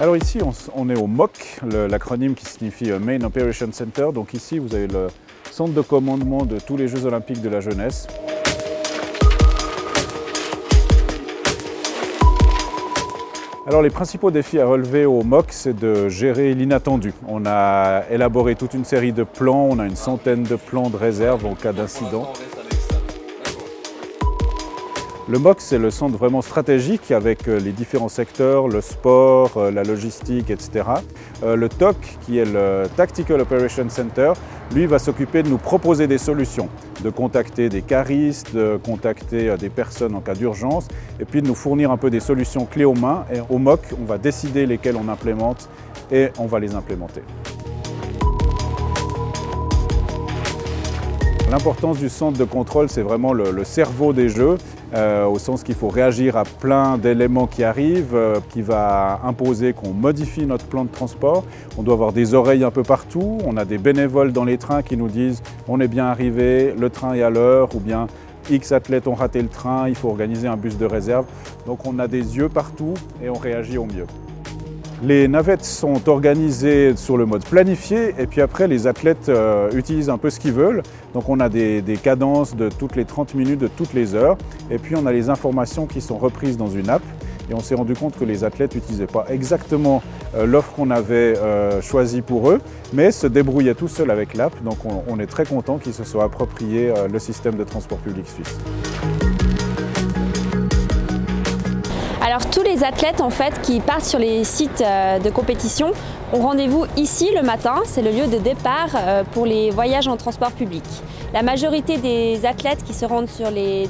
Alors ici, on, est au MOC, l'acronyme qui signifie euh, Main Operation Center. Donc ici, vous avez le centre de commandement de tous les Jeux Olympiques de la jeunesse. Alors les principaux défis à relever au MOC, c'est de gérer l'inattendu. On a élaboré toute une série de plans, on a une centaine de plans de réserve en cas d'incident. Le MOC, c'est le centre vraiment stratégique avec euh, les différents secteurs, le sport, euh, la logistique, etc. Euh, le TOC, qui est le Tactical Operation Center, lui va s'occuper de nous proposer des solutions, de contacter des caristes, de contacter des personnes en cas d'urgence, et puis de nous fournir un peu des solutions clés aux mains. Et au MOC, on va décider lesquelles on implémente et on va les implémenter. L'importance du centre de contrôle, c'est vraiment le, cerveau des jeux, euh, au sens qu'il faut réagir à plein d'éléments qui arrivent, euh, qui va imposer qu'on modifie notre plan de transport. On doit avoir des oreilles un peu partout, on a des bénévoles dans les trains qui nous disent on est bien arrivé, le train est à l'heure, ou bien X athlètes ont raté le train, il faut organiser un bus de réserve. Donc on a des yeux partout et on réagit au mieux. Les navettes sont organisées sur le mode planifié et puis après les athlètes euh, utilisent un peu ce qu'ils veulent. Donc on a des, cadences de toutes les 30 minutes, de toutes les heures et puis on a les informations qui sont reprises dans une app et on s'est rendu compte que les athlètes n'utilisaient pas exactement euh, l'offre qu'on avait euh, choisie pour eux mais se débrouillaient tout seuls avec l'app. Donc on, on, est très content qu'ils se soient appropriés le système de transport public suisse. Tous les athlètes en fait qui partent sur les sites euh, de compétition ont rendez-vous ici le matin, c'est le lieu de départ euh, pour les voyages en transport public. La majorité des athlètes qui se rendent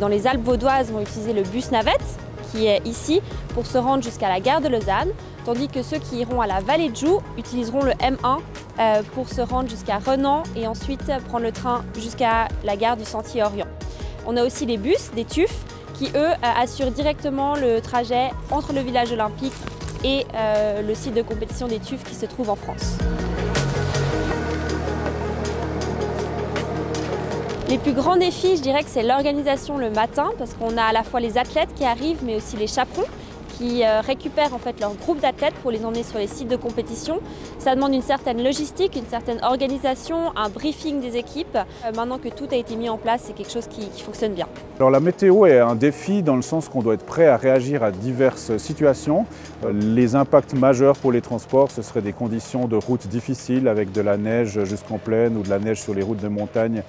dans les Alpes vaudoises vont utiliser le bus navette qui est ici pour se rendre jusqu'à la gare de Lausanne, tandis que ceux qui iront à la vallée de Joux utiliseront le M1 euh, pour se rendre jusqu'à Renan et ensuite prendre le train jusqu'à la gare du Sentier Orient. On a aussi les bus, des TUF, qui eux euh, assurent directement le trajet entre le village olympique et euh, le site de compétition des TUF qui se trouve en France. Les plus grands défis, je dirais que c'est l'organisation le matin, parce qu'on a à la fois les athlètes qui arrivent, mais aussi les chaperons qui euh, récupèrent en fait leur groupe d'athlètes pour les emmener sur les sites de compétition. Ça demande une certaine logistique, une certaine organisation, un briefing des équipes. Euh, maintenant que tout a été mis en place, c'est quelque chose qui, fonctionne bien. Alors la météo est un défi dans le sens qu'on doit être prêt à réagir à diverses situations. Euh, les impacts majeurs pour les transports, ce seraient des conditions de route difficiles avec de la neige jusqu'en plaine ou de la neige sur les routes de montagne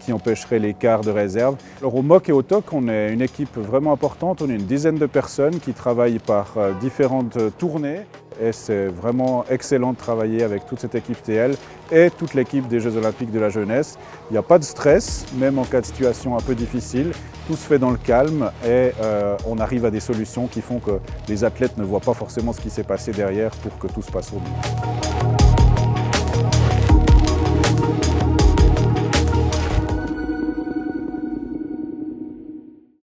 qui empêcheraient les quarts de réserve. Alors au MOC et au TOC, on est une équipe vraiment importante, on est une dizaine de personnes qui travaillent par euh, différentes tournées et c'est vraiment excellent de travailler avec toute cette équipe TL et toute l'équipe des Jeux Olympiques de la jeunesse. Il n'y a pas de stress, même en cas de situation un peu difficile. Tout se fait dans le calme et euh, on arrive à des solutions qui font que les athlètes ne voient pas forcément ce qui s'est passé derrière pour que tout se passe au mieux.